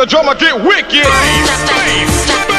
the drummer get wicked.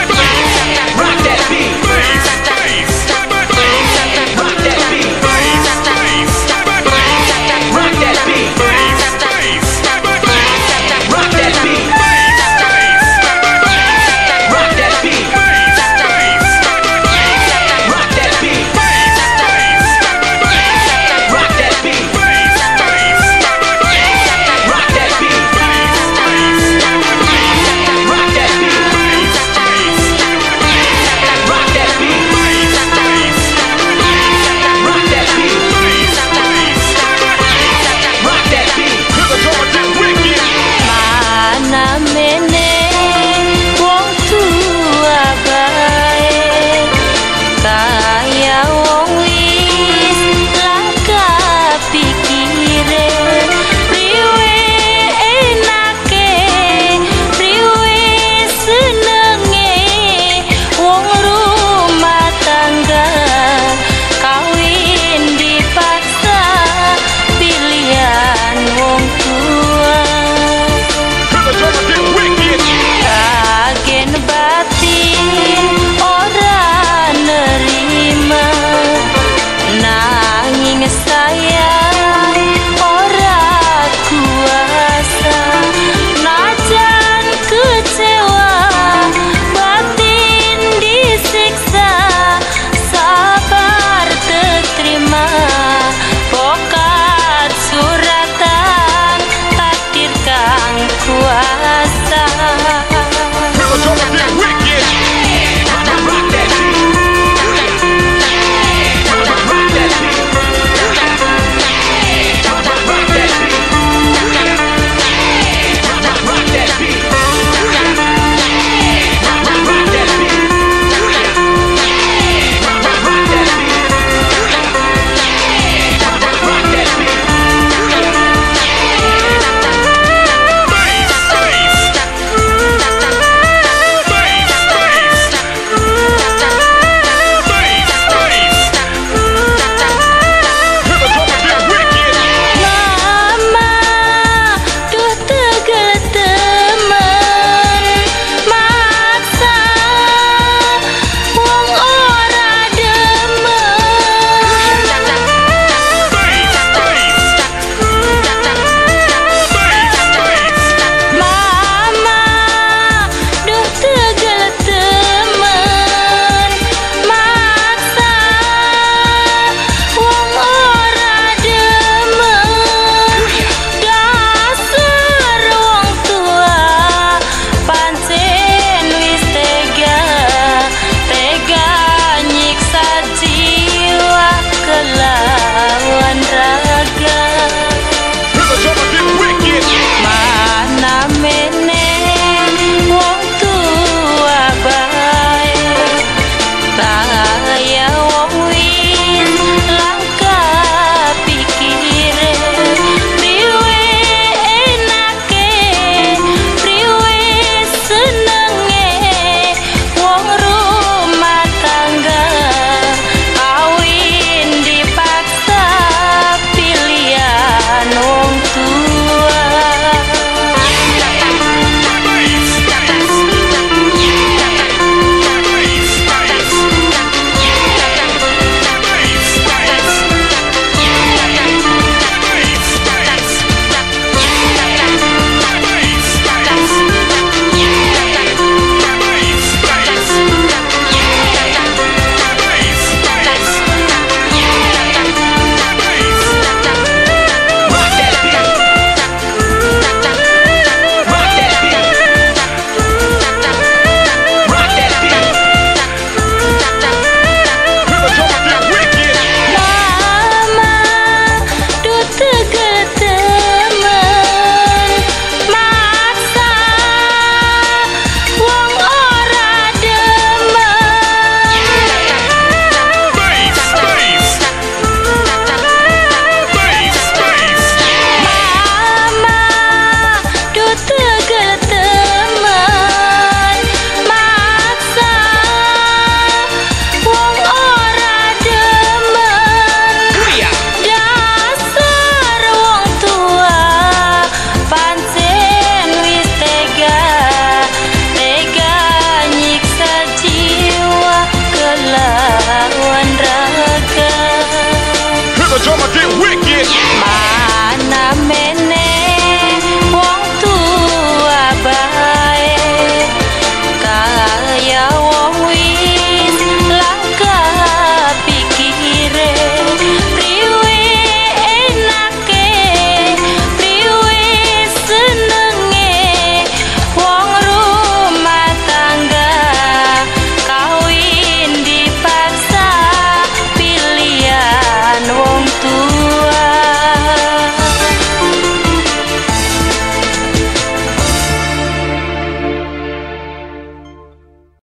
drummer get wicked. My